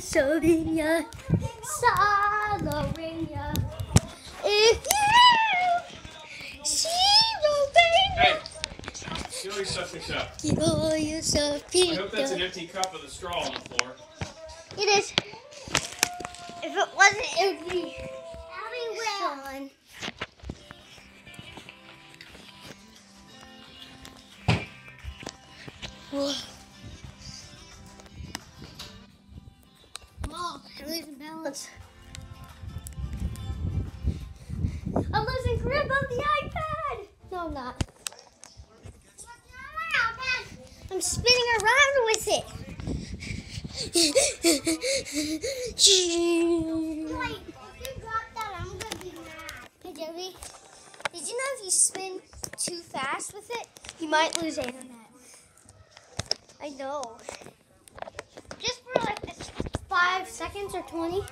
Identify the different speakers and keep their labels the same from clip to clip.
Speaker 1: Slovenia, Slovenia. If you see
Speaker 2: Hey,
Speaker 1: Romania,
Speaker 2: you always shut
Speaker 1: kill yourself,
Speaker 2: I hope that's an empty cup with a straw on the floor.
Speaker 1: It is. If it wasn't, it would be everywhere. Whoa. I'm losing balance. I'm losing grip on the iPad. No, I'm not. I'm spinning around with it.
Speaker 3: Wait, if you drop that, I'm gonna be mad.
Speaker 1: Hey Joey, did you know if you spin too fast with it, you might lose internet? I know. Just for like this seconds or 20.
Speaker 3: we're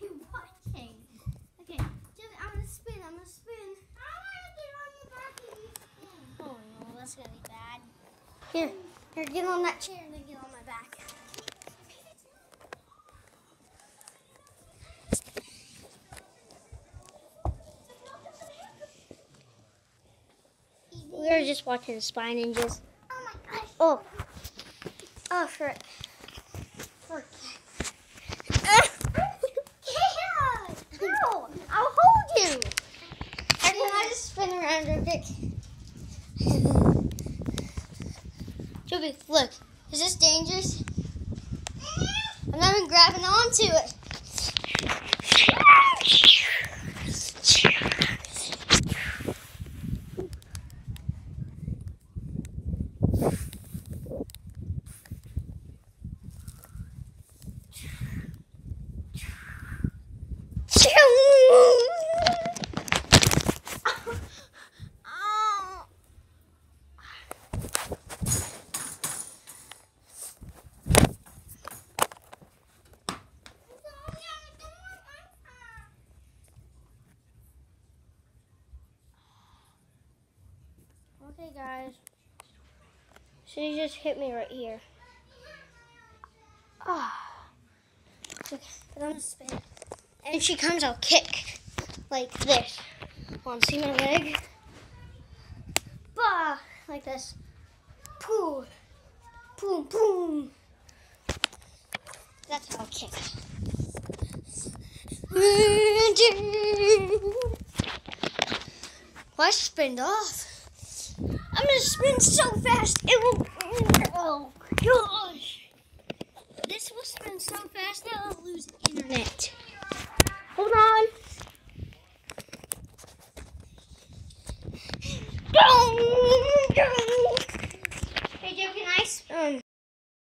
Speaker 3: we watching?
Speaker 1: Okay, Joey, I'm gonna spin, I'm gonna spin.
Speaker 3: I wanna get on the back of you.
Speaker 1: Oh no, that's gonna be bad. Here, here, get on that chair and then get on my back. We were just watching Spy Ninjas.
Speaker 3: Oh my gosh.
Speaker 1: Oh. Oh, frick. Frick. no, I'll hold you. And then I just spin around real quick. Joby, look. Is this dangerous? I'm not even grabbing onto it. Okay, guys. She just hit me right here. Ah. Okay, then I'm gonna spin. And if she comes, I'll kick. Like this. To see my leg? Bah! Like this. Poo. Boom, boom. That's how I'll kick. Why spinned off? I'm gonna spin so fast, it will, oh gosh. This will spin so fast that I'll lose internet. Hold on.